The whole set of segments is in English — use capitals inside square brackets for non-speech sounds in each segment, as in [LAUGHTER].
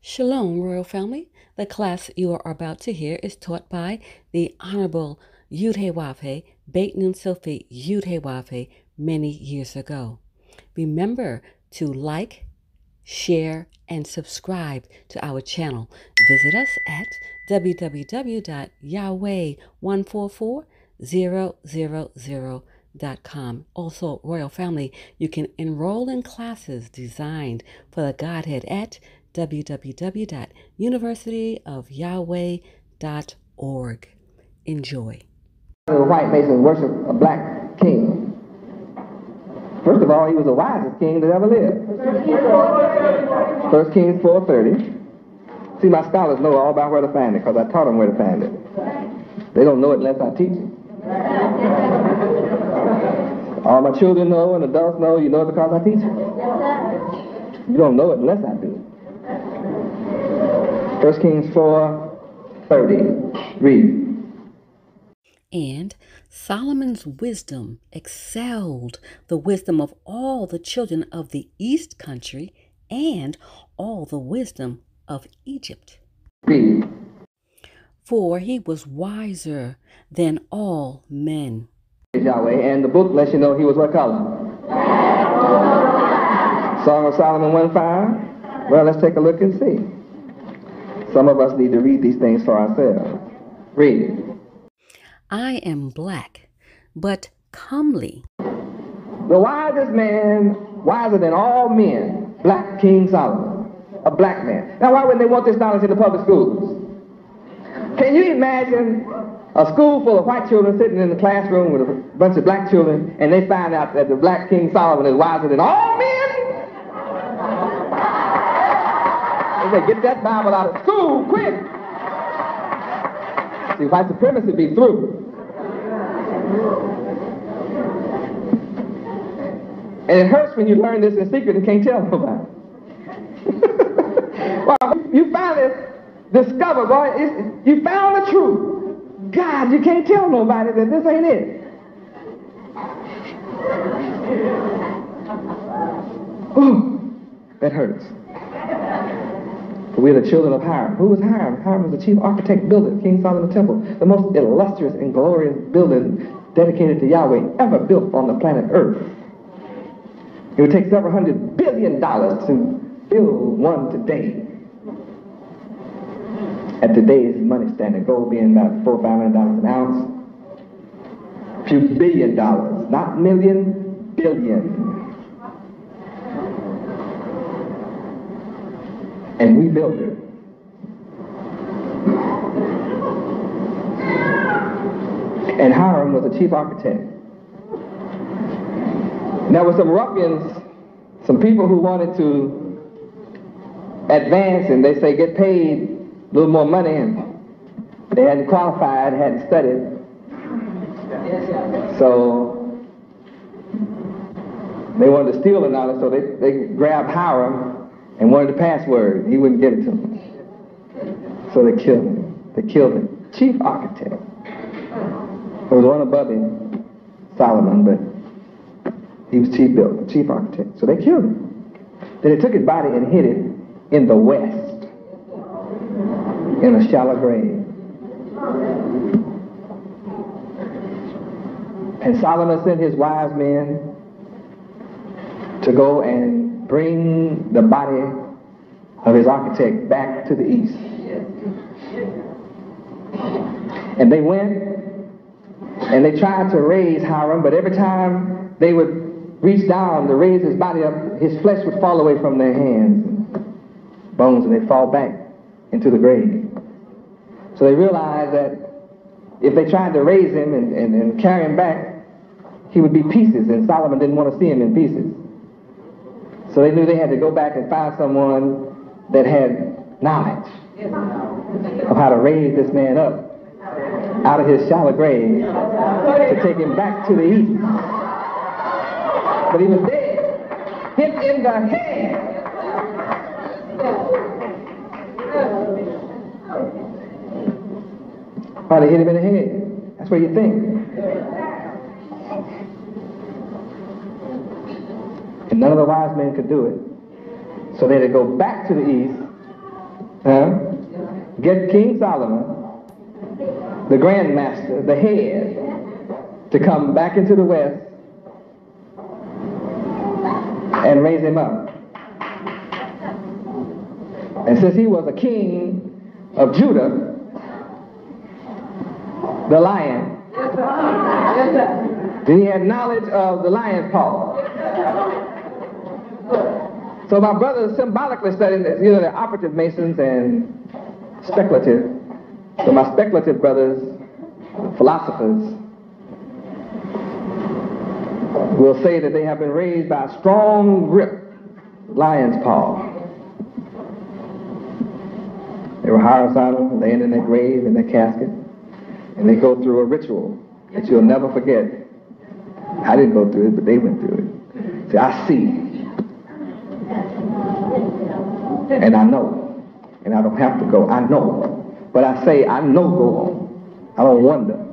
Shalom, Royal Family. The class you are about to hear is taught by the Honorable Yahweh Beit Nun Sophie Yahweh many years ago. Remember to like, share, and subscribe to our channel. Visit us at www.yahweh144000.com. Also, Royal Family, you can enroll in classes designed for the Godhead at www.universityofyahweh.org. Enjoy. The white Masons worship a black king. First of all, he was the wisest king that ever lived. First Kings 4.30. See, my scholars know all about where to find it because I taught them where to find it. They don't know it unless I teach it. All my children know and adults know you know it because I teach it. You don't know it unless I do. First Kings 4.30. Read. And Solomon's wisdom excelled the wisdom of all the children of the east country and all the wisdom of Egypt. Read. For he was wiser than all men. Yahweh, and the book lets you know he was what color? Song of Solomon 1.5. Well, let's take a look and see. Some of us need to read these things for ourselves. Read. I am black, but comely. The wisest man, wiser than all men, black King Solomon, a black man. Now, why wouldn't they want this knowledge in the public schools? Can you imagine a school full of white children sitting in the classroom with a bunch of black children, and they find out that the black King Solomon is wiser than all men? They say, get that Bible out of school, quick! See, white supremacy be through. And it hurts when you learn this in secret and can't tell nobody. [LAUGHS] well, you finally discover, boy, you found the truth. God, you can't tell nobody that this ain't it. Ooh, that hurts. We're the children of Hiram. Who was Hiram? Hiram was the chief architect builder of King Solomon Temple, the most illustrious and glorious building dedicated to Yahweh ever built on the planet Earth. It would take several hundred billion dollars to build one today. At today's money standard, gold being about four or five hundred dollars an ounce. A few billion dollars, not million, billion. And we built it. And Hiram was the chief architect. There were some ruffians, some people who wanted to advance and they say get paid a little more money and they hadn't qualified, hadn't studied. So they wanted to steal the knowledge, so they, they grabbed Hiram and wanted the password. He wouldn't give it to them. So they killed him. They killed him. Chief architect. There was one above him, Solomon, but he was chief builder, chief architect. So they killed him. Then they took his body and hid it in the west, in a shallow grave. And Solomon sent his wise men to go and bring the body of his architect back to the east. And they went and they tried to raise Hiram, but every time they would reach down to raise his body up, his flesh would fall away from their hands, and bones, and they'd fall back into the grave. So they realized that if they tried to raise him and, and, and carry him back, he would be pieces, and Solomon didn't want to see him in pieces. So they knew they had to go back and find someone that had knowledge of how to raise this man up out of his shallow grave to take him back to the east. But he was dead, hit in the head. They hit him in the head? That's what you think. And none of the wise men could do it. So they had to go back to the east Huh? Get King Solomon, the grandmaster, the head, to come back into the West and raise him up. And since he was a king of Judah, the lion, then he had knowledge of the lion's paw. So my brothers symbolically studying, you know, the operative masons and speculative. So my speculative brothers, philosophers, will say that they have been raised by a strong grip, lion's paw. They were horizontal, laying in their grave, in their casket, and they go through a ritual that you'll never forget. I didn't go through it, but they went through it. See, I see. And I know. And I don't have to go. I know. But I say, I know go on. I don't wonder.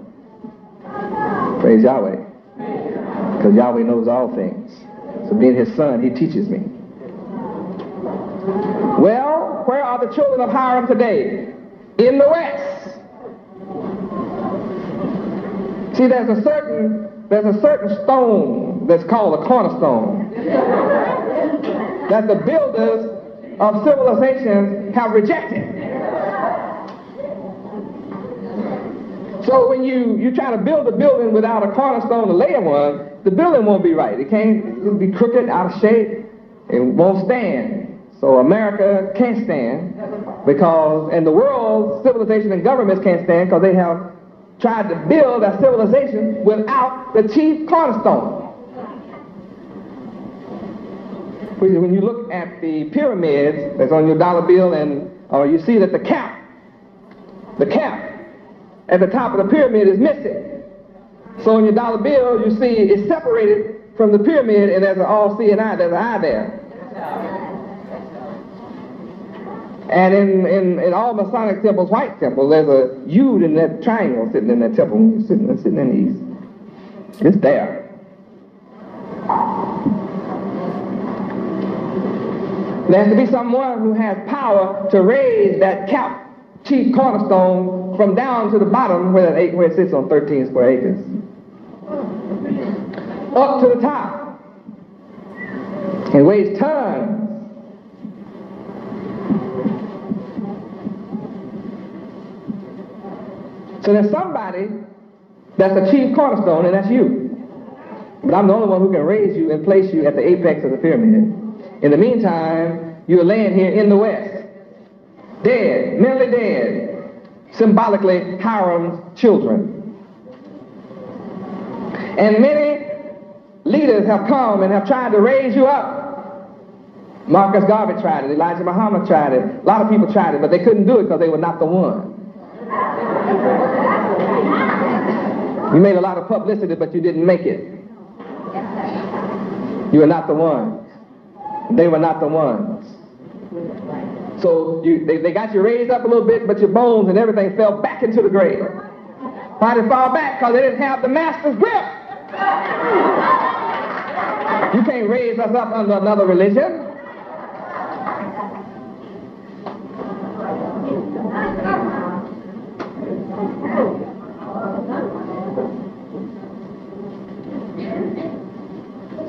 Praise Yahweh. Because Yahweh knows all things. So being his son, he teaches me. Well, where are the children of Hiram today? In the West. See, there's a certain there's a certain stone that's called a cornerstone that the builders of civilizations have rejected. So when you, you try to build a building without a cornerstone to lay one, the building won't be right. It can't it'll be crooked, out of shape, it won't stand. So America can't stand because, and the world, civilization and governments can't stand because they have tried to build a civilization without the chief cornerstone. When you look at the pyramids that's on your dollar bill and or you see that the cap, the cap at the top of the pyramid is missing. So on your dollar bill, you see it's separated from the pyramid and there's an all-seeing eye, there's an eye there. And in, in, in all Masonic temples, white temples, there's a U in that triangle sitting in that temple. Sitting, sitting in these. It's there. There has to be someone who has power to raise that cap chief cornerstone from down to the bottom where, that eight, where it sits on 13 square acres. Up to the top. And weighs tons. So there's somebody that's a chief cornerstone, and that's you. But I'm the only one who can raise you and place you at the apex of the pyramid. In the meantime, you're laying here in the West, dead, mentally dead, symbolically Hiram's children. And many leaders have come and have tried to raise you up. Marcus Garvey tried it, Elijah Muhammad tried it, a lot of people tried it, but they couldn't do it because they were not the one. You made a lot of publicity, but you didn't make it. You were not the one. They were not the ones. So you, they, they got you raised up a little bit, but your bones and everything fell back into the grave. Why did it fall back? Because they didn't have the master's grip. You can't raise us up under another religion.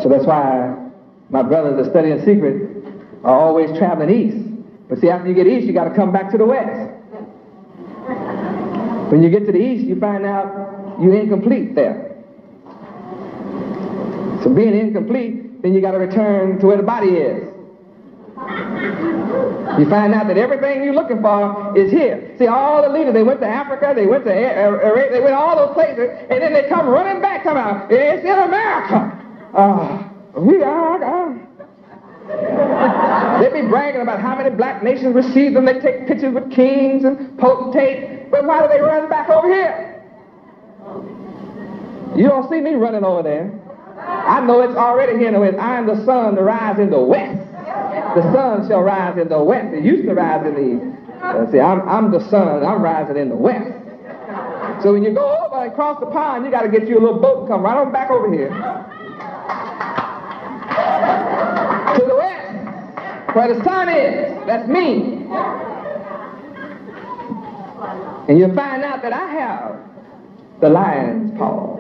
So that's why my brothers that study in secret are always traveling east. But see, after you get east, you got to come back to the west. When you get to the east, you find out you're incomplete there. So being incomplete, then you got to return to where the body is. You find out that everything you're looking for is here. See, all the leaders, they went to Africa, they went to they went all those places, and then they come running back, come out. It's in America. Uh, are. Uh, they be bragging about how many black nations received them. They take pictures with kings and potentates. But why do they run back over here? You don't see me running over there. I know it's already here in the west. I am the sun to rise in the west. The sun shall rise in the west. It used to rise in the east. Uh, see, I'm, I'm the sun. I'm rising in the west. So when you go over and cross the pond, you got to get you a little boat and come right on back over here. Where the sun is. That's me. And you'll find out that I have the lion's paw.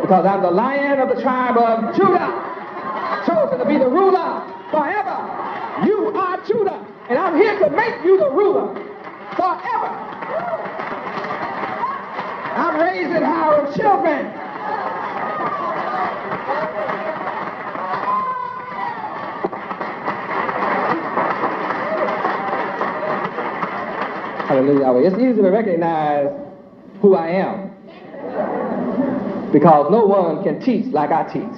Because I'm the lion of the tribe of Judah, chosen to be the ruler forever. You are Judah, and I'm here to make you the ruler forever. I'm raising our children. Hallelujah. It's easy to recognize who I am because no one can teach like I teach.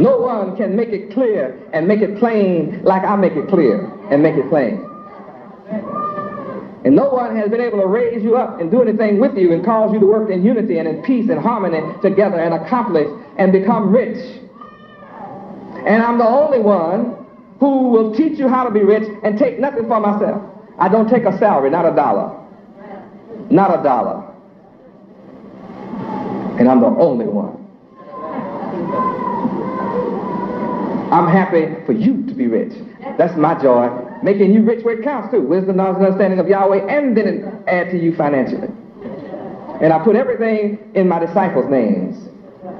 No one can make it clear and make it plain like I make it clear and make it plain. And no one has been able to raise you up and do anything with you and cause you to work in unity and in peace and harmony together and accomplish and become rich. And I'm the only one who will teach you how to be rich and take nothing for myself. I don't take a salary, not a dollar. Not a dollar. And I'm the only one. I'm happy for you to be rich. That's my joy. Making you rich where it counts too. Wisdom, knowledge, and understanding of Yahweh, and then add to you financially. And I put everything in my disciples' names.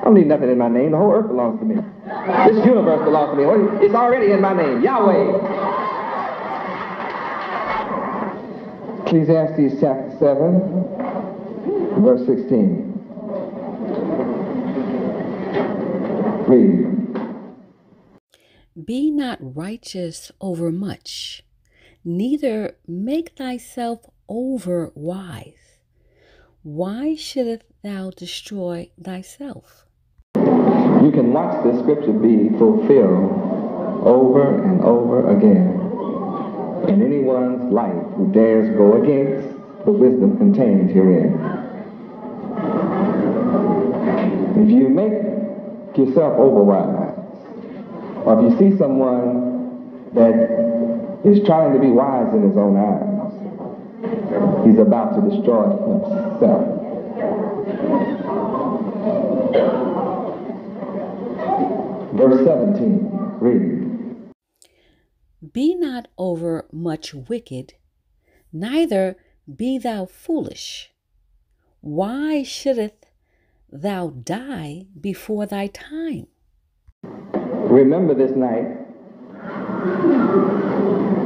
I don't need nothing in my name. The whole earth belongs to me. This universe belongs to me. It's already in my name. Yahweh. Ecclesiastes chapter 7, verse 16. Read. Be not righteous over much, neither make thyself over wise. Why shouldst thou destroy thyself? You can watch this scripture be fulfilled over and over again in anyone's life who dares go against the wisdom contained herein. If you make yourself overwise, or if you see someone that is trying to be wise in his own eyes, he's about to destroy himself. Verse 17, read. Be not over much wicked, neither be thou foolish. Why shouldst thou die before thy time? Remember this night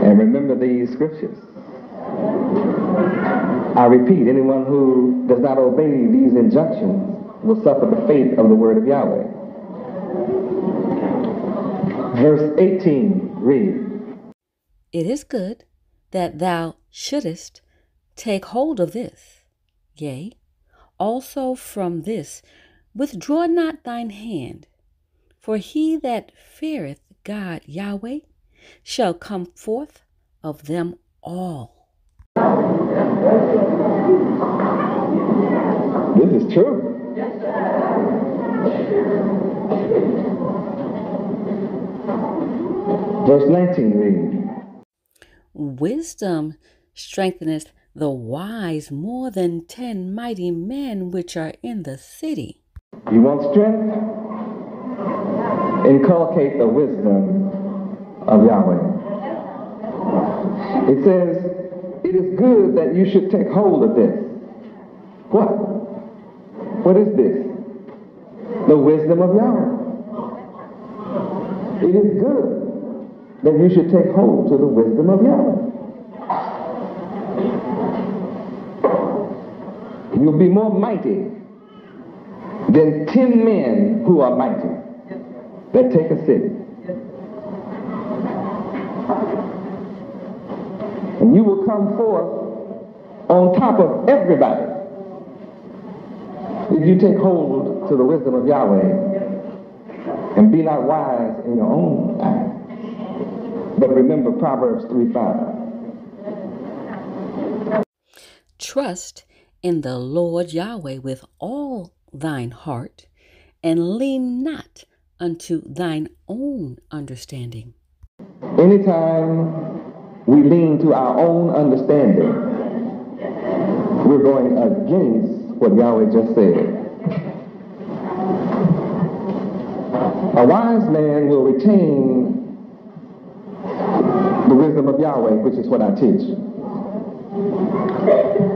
and remember these scriptures. I repeat, anyone who does not obey these injunctions will suffer the fate of the word of Yahweh. Verse 18, read. It is good that thou shouldest take hold of this. Yea, also from this withdraw not thine hand, for he that feareth God Yahweh shall come forth of them all. This is true. Verse 19 read. Wisdom strengtheneth the wise more than ten mighty men which are in the city. You want strength? Inculcate the wisdom of Yahweh. It says, It is good that you should take hold of this. What? What is this? The wisdom of Yahweh. It is good that you should take hold to the wisdom of Yahweh. You'll be more mighty than ten men who are mighty that take a city. And you will come forth on top of everybody if you take hold to the wisdom of Yahweh and be not wise in your own eyes. But remember Proverbs 3 5. Trust in the Lord Yahweh with all thine heart, and lean not unto thine own understanding. Anytime we lean to our own understanding, we're going against what Yahweh just said. A wise man will retain the wisdom of Yahweh, which is what I teach.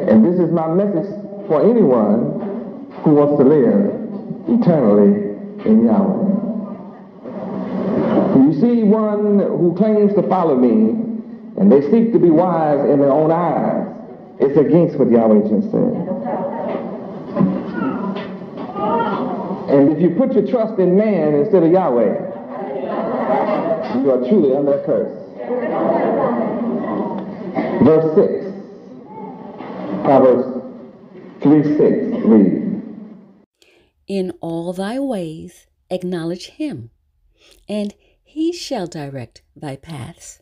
And this is my message for anyone who wants to live eternally in Yahweh. You see one who claims to follow me, and they seek to be wise in their own eyes, it's against what Yahweh just said. And if you put your trust in man instead of Yahweh, you are truly under a curse. Verse 6. Proverbs 3 6 read. In all thy ways acknowledge him, and he shall direct thy paths.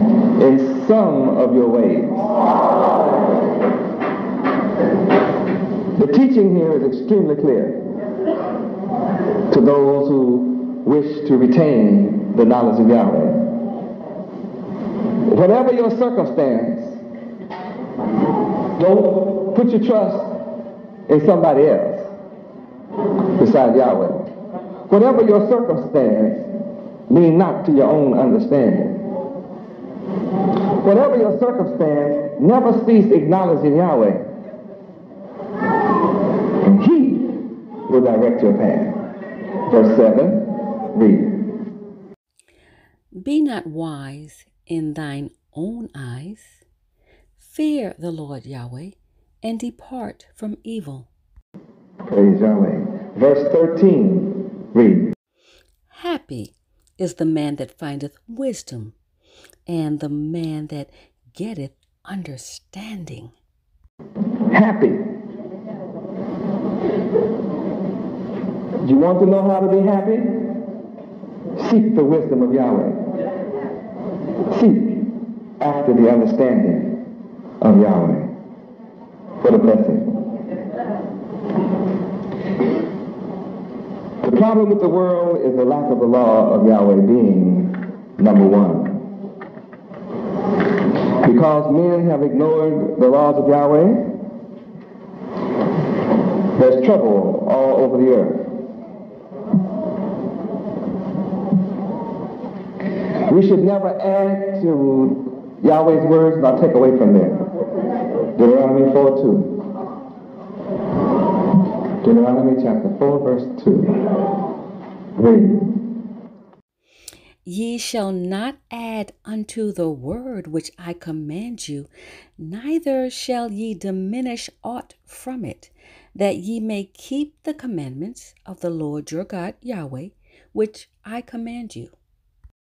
In some of your ways. The teaching here is extremely clear to those who wish to retain the knowledge of Yahweh. Whatever your circumstance, don't put your trust in somebody else besides Yahweh. Whatever your circumstance, lean not to your own understanding. Whatever your circumstance, never cease acknowledging Yahweh. Will direct your path. Verse 7, read. Be not wise in thine own eyes. Fear the Lord Yahweh and depart from evil. Praise Yahweh. Verse 13, read. Happy is the man that findeth wisdom, and the man that getteth understanding. Happy. Do you want to know how to be happy? Seek the wisdom of Yahweh. Seek after the understanding of Yahweh. What a blessing. The problem with the world is the lack of the law of Yahweh being number one. Because men have ignored the laws of Yahweh, there's trouble all over the earth. We should never add to Yahweh's words nor take away from them. Deuteronomy 4 2. Deuteronomy chapter 4, verse 2. Read. Ye shall not add unto the word which I command you, neither shall ye diminish aught from it, that ye may keep the commandments of the Lord your God Yahweh, which I command you.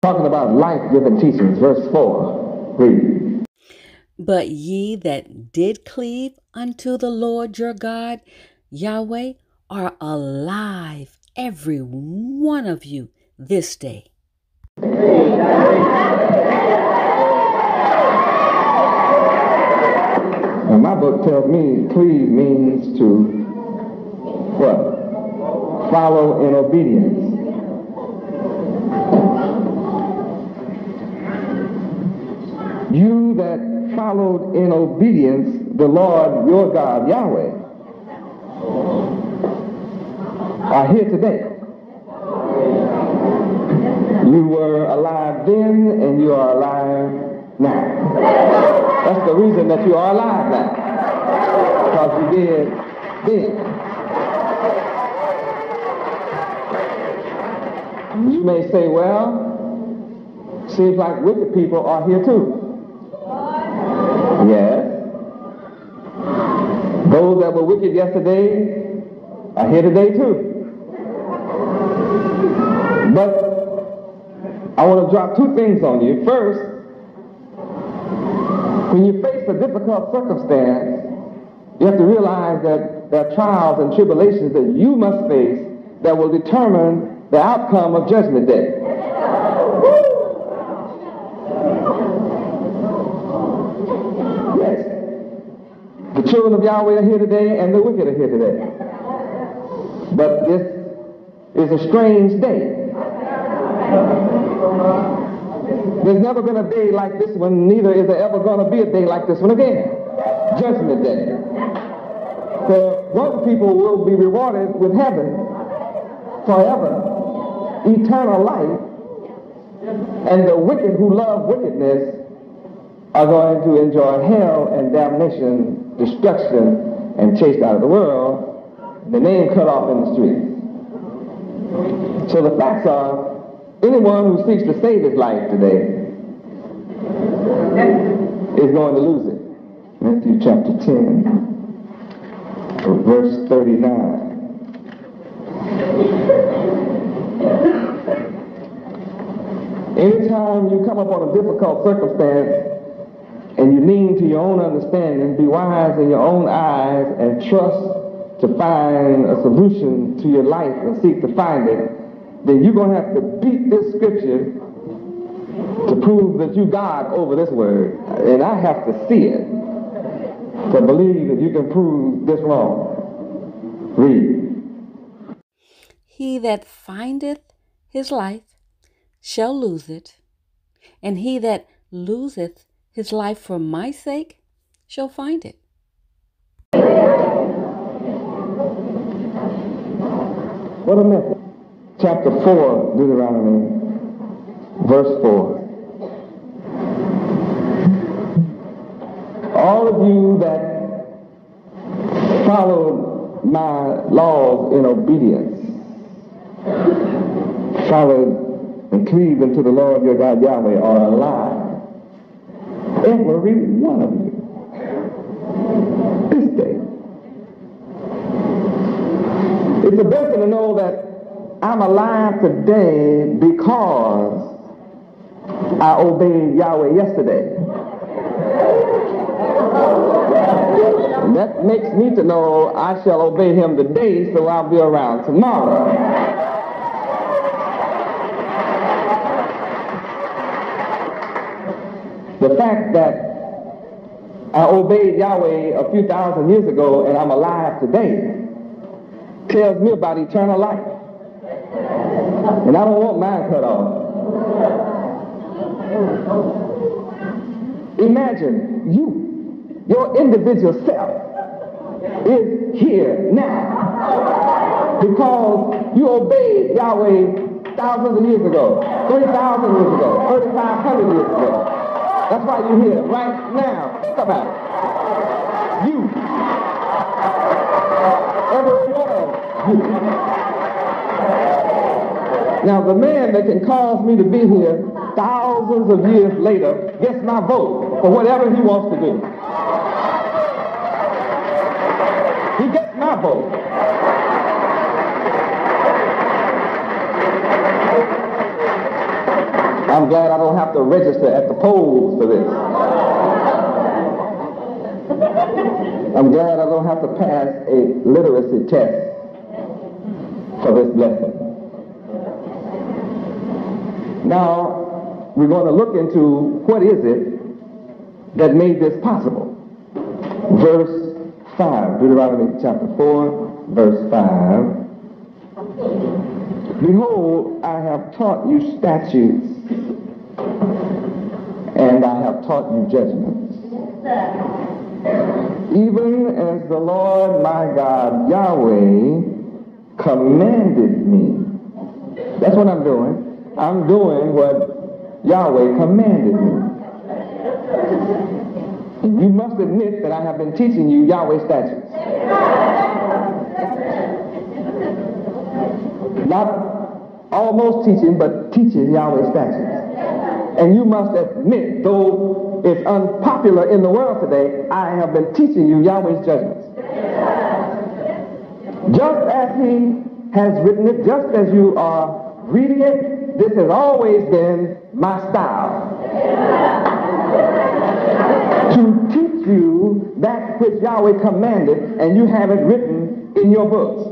Talking about life-giving teachings, verse 4. Read. But ye that did cleave unto the Lord your God Yahweh are alive, every one of you, this day. Now, my book tells me cleave means to what? Follow in obedience. You that followed in obedience the Lord your God, Yahweh, are here today. You were alive then and you are alive now. That's the reason that you are alive now. Because you did then. You may say, well, seems like wicked people are here too. Yes. Those that were wicked yesterday are here today too. But I want to drop two things on you. First, when you face a difficult circumstance, you have to realize that there are trials and tribulations that you must face that will determine the outcome of Judgment Day. Children of Yahweh are here today and the wicked are here today. But this is a strange day. There's never been a day like this one, neither is there ever going to be a day like this one again. Judgment Day. The one people will be rewarded with heaven forever, eternal life, and the wicked who love wickedness are going to enjoy hell and damnation, destruction, and chased out of the world, the name cut off in the street. So the facts are, anyone who seeks to save his life today is going to lose it. Matthew chapter 10, verse 39. Anytime you come upon a difficult circumstance and you lean to your own understanding, be wise in your own eyes, and trust to find a solution to your life and seek to find it, then you're going to have to beat this scripture to prove that you God over this word. And I have to see it to believe that you can prove this wrong. Read. He that findeth his life shall lose it, and he that loseth his life for my sake shall find it. What a message. Chapter 4, Deuteronomy, verse 4. All of you that followed my laws in obedience, followed and cleaved unto the Lord your God Yahweh are alive. Every one of you. This day. It's a blessing to know that I'm alive today because I obeyed Yahweh yesterday. And that makes me to know I shall obey him today, so I'll be around tomorrow. The fact that I obeyed Yahweh a few thousand years ago and I'm alive today tells me about eternal life. And I don't want mine cut off. Imagine you, your individual self, is here now because you obeyed Yahweh thousands of years ago, 3,000 years ago, 3,500 years ago. That's why you're here right now. Think about it. You. Every one of you. Now, the man that can cause me to be here thousands of years later gets my vote for whatever he wants to do. He gets my vote. I'm glad I don't have to register at the polls for this. I'm glad I don't have to pass a literacy test for this blessing. Now, we're going to look into what is it that made this possible. Verse 5, Deuteronomy chapter 4, verse 5. Behold, I have taught you statutes taught you judgments. Even as the Lord my God, Yahweh, commanded me. That's what I'm doing. I'm doing what Yahweh commanded me. You must admit that I have been teaching you Yahweh statutes. Not almost teaching, but teaching Yahweh statutes. And you must admit, though it's unpopular in the world today, I have been teaching you Yahweh's judgments. Just as he has written it, just as you are reading it, this has always been my style. to teach you that which Yahweh commanded, and you have it written in your books.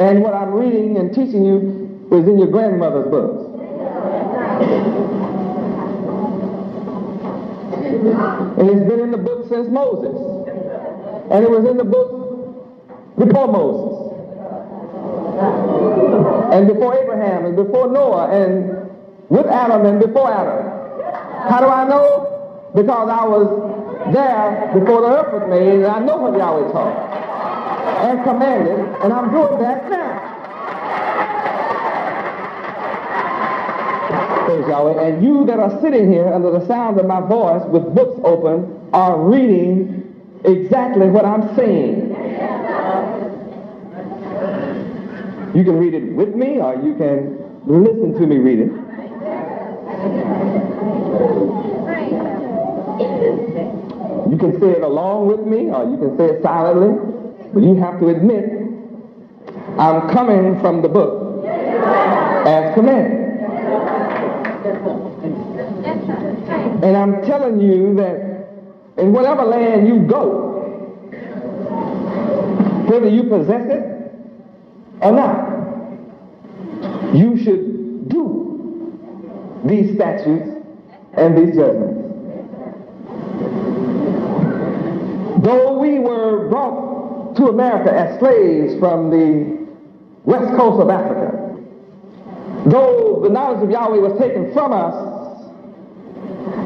And what I'm reading and teaching you was in your grandmother's books. And it's been in the book since Moses. And it was in the book before Moses. And before Abraham and before Noah and with Adam and before Adam. How do I know? Because I was there before the earth was made and I know what Yahweh taught and commanded and I'm doing that now. Praise Yahweh. And you that are sitting here under the sound of my voice with books open are reading exactly what I'm saying. You can read it with me or you can listen to me read it. You can say it along with me or you can say it silently, but you have to admit I'm coming from the book as commanded. And I'm telling you that in whatever land you go, whether you possess it or not, you should do these statutes and these judgments. Though we were brought to America as slaves from the west coast of Africa, though the knowledge of Yahweh was taken from us,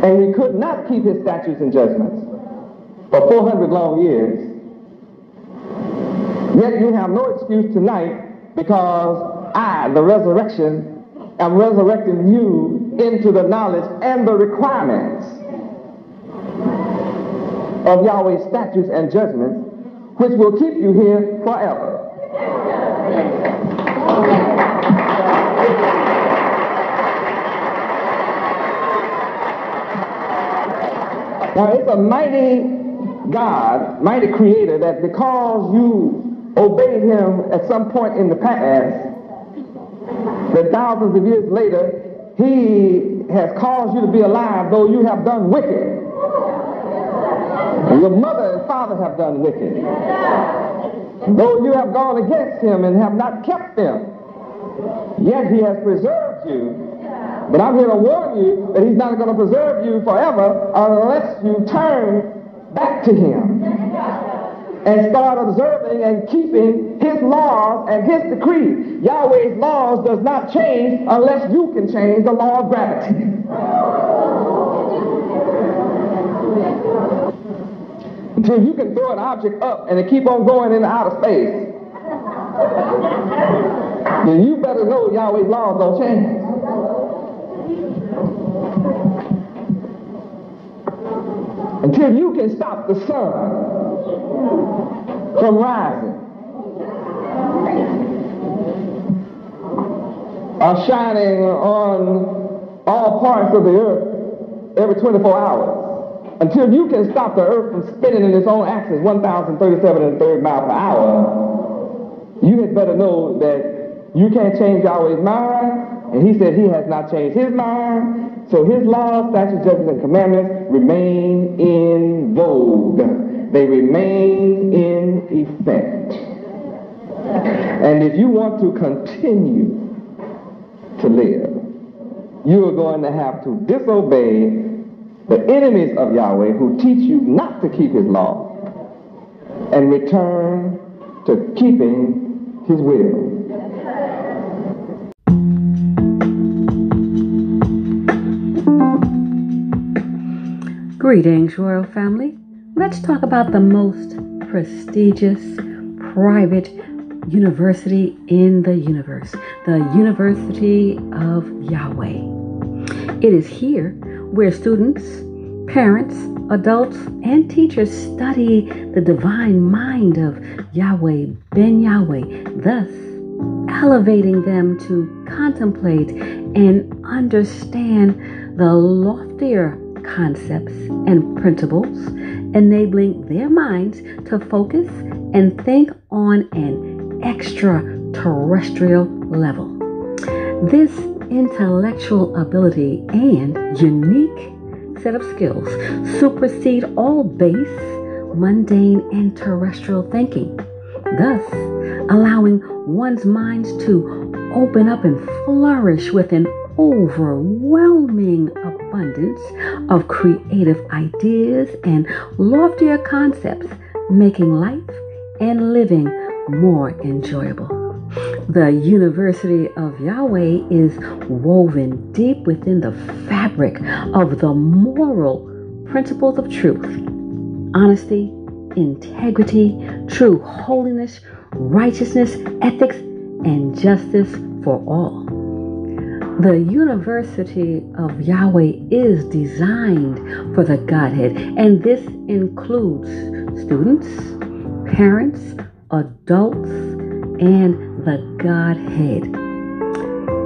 and he could not keep his statutes and judgments for 400 long years, yet you have no excuse tonight because I, the resurrection, am resurrecting you into the knowledge and the requirements of Yahweh's statutes and judgments, which will keep you here forever. Now, it's a mighty God, mighty creator, that because you obeyed him at some point in the past, that thousands of years later, he has caused you to be alive, though you have done wicked. Your mother and father have done wicked. Though you have gone against him and have not kept them, yet he has preserved you but I'm here to warn you that he's not going to preserve you forever unless you turn back to him and start observing and keeping his laws and his decrees. Yahweh's laws does not change unless you can change the law of gravity. Until you can throw an object up and it keep on going into outer space, then you better know Yahweh's laws don't change. Until you can stop the sun from rising or shining on all parts of the earth every 24 hours. Until you can stop the earth from spinning in its own axis 1,037 and a third mile per hour, you had better know that you can't change Yahweh's mind, and he said he has not changed his mind. So his laws, statutes, judgments, and commandments remain in vogue. They remain in effect. And if you want to continue to live, you are going to have to disobey the enemies of Yahweh who teach you not to keep his law and return to keeping his will. Greetings, Royal Family. Let's talk about the most prestigious private university in the universe, the University of Yahweh. It is here where students, parents, adults, and teachers study the divine mind of Yahweh Ben Yahweh, thus elevating them to contemplate and understand the loftier concepts and principles, enabling their minds to focus and think on an extraterrestrial level. This intellectual ability and unique set of skills supersede all base, mundane, and terrestrial thinking, thus allowing one's minds to open up and flourish with an overwhelming abundance of creative ideas and loftier concepts, making life and living more enjoyable. The University of Yahweh is woven deep within the fabric of the moral principles of truth, honesty, integrity, true holiness, righteousness, ethics, and justice for all. The University of Yahweh is designed for the Godhead, and this includes students, parents, adults, and the Godhead.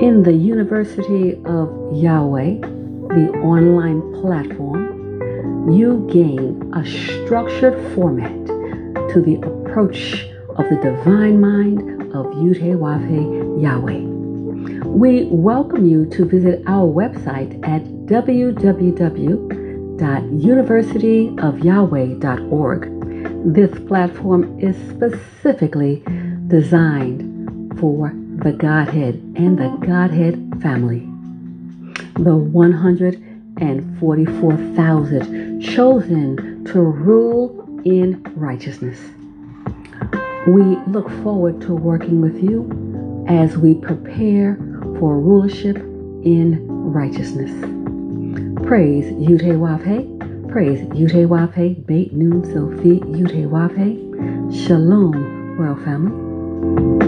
In the University of Yahweh, the online platform, you gain a structured format to the approach of the divine mind of Yudhe Yahweh. We welcome you to visit our website at www.universityofyahweh.org. This platform is specifically designed for the Godhead and the Godhead family. The 144,000 chosen to rule in righteousness. We look forward to working with you as we prepare for rulership in righteousness. Praise Yudhe Wavhe, praise Yudhe Wavhe, Beit Nun Sophie Yudhe Wavhe. Shalom, Royal Family.